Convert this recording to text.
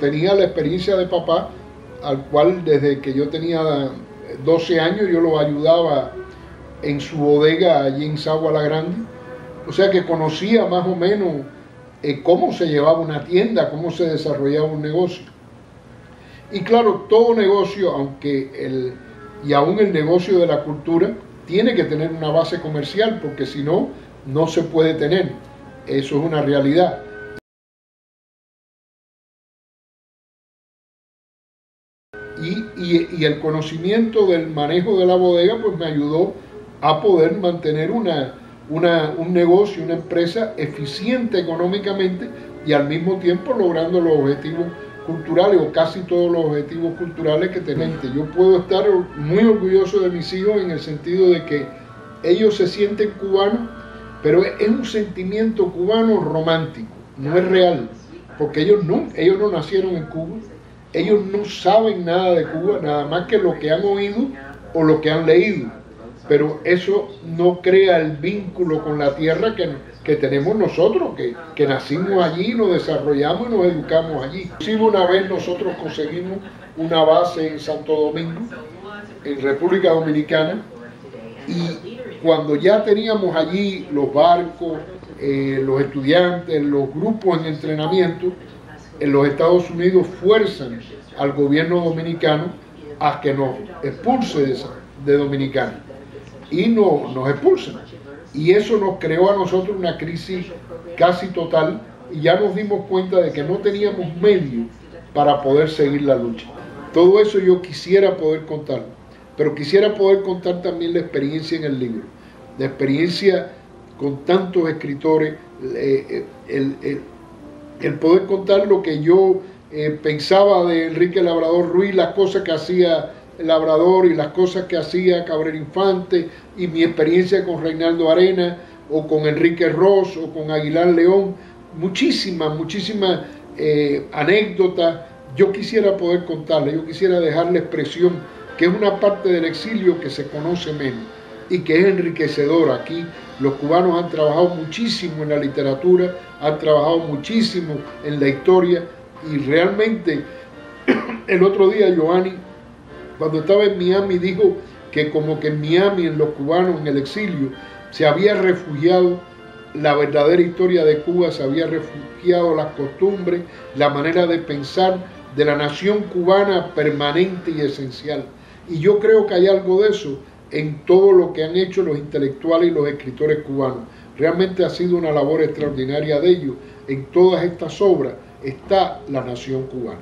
Tenía la experiencia de papá, al cual desde que yo tenía 12 años yo lo ayudaba en su bodega allí en Sagua la Grande. O sea que conocía más o menos eh, cómo se llevaba una tienda, cómo se desarrollaba un negocio. Y claro, todo negocio, aunque el, y aún el negocio de la cultura, tiene que tener una base comercial, porque si no, no se puede tener. Eso es una realidad. Y, el conocimiento del manejo de la bodega pues me ayudó a poder mantener una, un negocio, una empresa eficiente económicamente y al mismo tiempo logrando los objetivos culturales o casi todos los objetivos culturales que tenemos. Yo puedo estar muy orgulloso de mis hijos en el sentido de que ellos se sienten cubanos, pero es un sentimiento cubano romántico, no es real, porque ellos no, ellos no nacieron en Cuba, ellos no saben nada de Cuba, nada más que lo que han oído o lo que han leído. Pero eso no crea el vínculo con la tierra que, que tenemos nosotros, que, que, nacimos allí, nos desarrollamos y nos educamos allí. Inclusive una vez nosotros conseguimos una base en Santo Domingo, en República Dominicana, y cuando ya teníamos allí los barcos, eh, los estudiantes, los grupos en entrenamiento, en los Estados Unidos fuerzan al gobierno dominicano a que nos expulse de, de Dominicana y no, nos expulsan. Y eso nos creó a nosotros una crisis casi total y ya nos dimos cuenta de que no teníamos medios para poder seguir la lucha. Todo eso yo quisiera poder contar, pero quisiera poder contar también la experiencia en el libro, la experiencia con tantos escritores, eh, el, el poder contar lo que yo eh, pensaba de Enrique Labrador Ruiz, las cosas que hacía Labrador y las cosas que hacía Cabrera Infante y mi experiencia con Reinaldo Arena o con Enrique Ross o con Aguilar León, muchísimas, muchísimas eh, anécdotas. Yo quisiera poder contarle, yo quisiera dejarle expresión que es una parte del exilio que se conoce menos y que es enriquecedor. Aquí los cubanos han trabajado muchísimo en la literatura, han trabajado muchísimo en la historia y realmente el otro día Giovanni, cuando estaba en Miami, dijo que como que en Miami, en los cubanos, en el exilio, se había refugiado la verdadera historia de Cuba, se había refugiado las costumbres, la manera de pensar de la nación cubana permanente y esencial. Y yo creo que hay algo de eso en todo lo que han hecho los intelectuales y los escritores cubanos. Realmente ha sido una labor extraordinaria de ellos. En todas estas obras está la nación cubana.